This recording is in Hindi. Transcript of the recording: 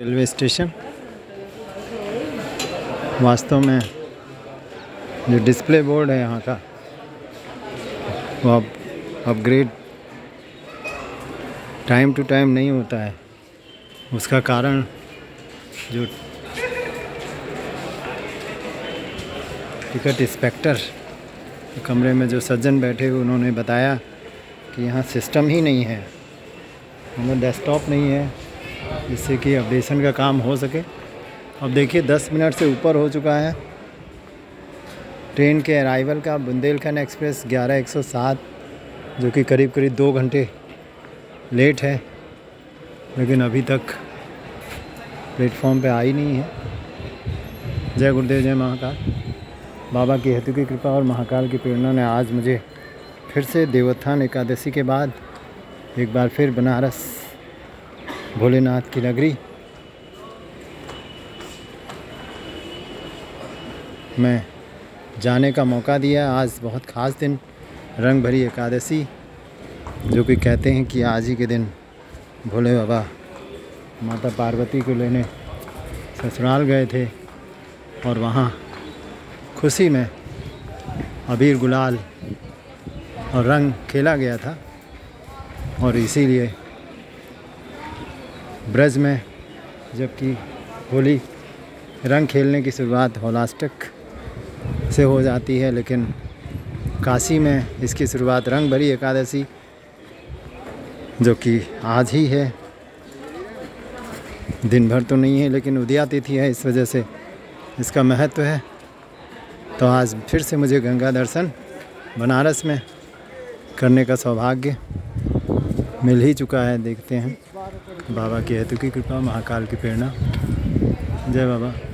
Railway station. वास्तव में जो डिस्प्ले बोर्ड है यहाँ का, वो अब अपग्रेड टाइम टू टाइम नहीं होता है। उसका कारण जो टिकट इंस्पेक्टर कमरे में जो सज्जन बैठे हुए, उन्होंने बताया कि यहाँ सिस्टम ही नहीं है। हमें डेस्कटॉप नहीं है। जिससे कि अपडेशन का काम हो सके। अब देखिए 10 मिनट से ऊपर हो चुका है। ट्रेन के अराइवल का बुंदेलखंड एक्सप्रेस ग्यारह एक सौ सात, जो कि करीब करीब दो घंटे लेट है, लेकिन अभी तक प्लेटफॉर्म पे आई नहीं है। जय गुरुदेव, जय महाकाल। बाबा की हेतु की कृपा और महाकाल की प्रेरणा ने आज मुझे फिर से देवोत्थान एकादशी के बाद एक बार फिर बनारस भोलेनाथ की नगरी। में जाने का मौका दिया। आज बहुत ख़ास दिन रंग भरी एकादशी, जो कि कहते हैं कि आज ही के दिन भोले बाबा माता पार्वती को लेने ससुराल गए थे और वहाँ खुशी में अबीर गुलाल और रंग खेला गया था। और इसीलिए ब्रज में, जबकि होली रंग खेलने की शुरुआत होलाष्टक से हो जाती है, लेकिन काशी में इसकी शुरुआत रंग भरी एकादशी, जो कि आज ही है। दिन भर तो नहीं है, लेकिन उदया तिथि है, इस वजह से इसका महत्व है। तो आज फिर से मुझे गंगा दर्शन बनारस में करने का सौभाग्य मिल ही चुका है, देखते हैं। बाबा की हेतु की कृपा महाकाल की प्रेरणा। जय बाबा।